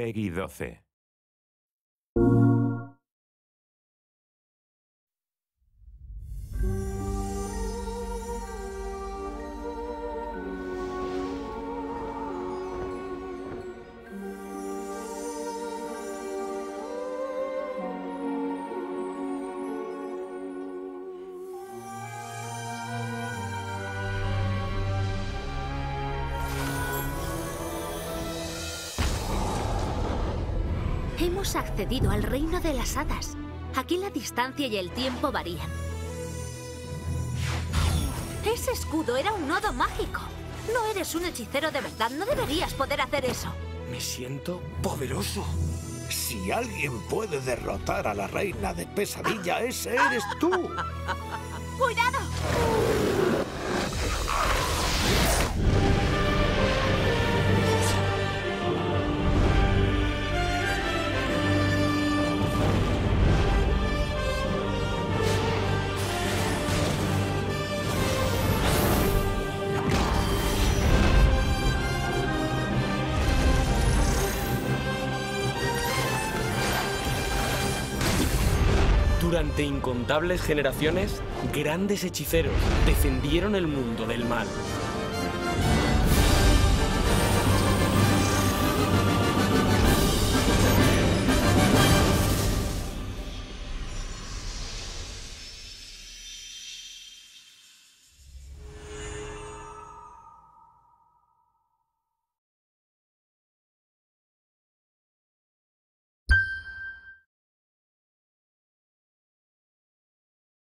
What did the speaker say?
Peggy 12. Hemos accedido al reino de las hadas. Aquí la distancia y el tiempo varían. Ese escudo era un nodo mágico. No eres un hechicero de verdad. No deberías poder hacer eso. Me siento poderoso. Si alguien puede derrotar a la reina de pesadilla, ese eres tú. ¡Cuidado! Durante incontables generaciones, grandes hechiceros defendieron el mundo del mal.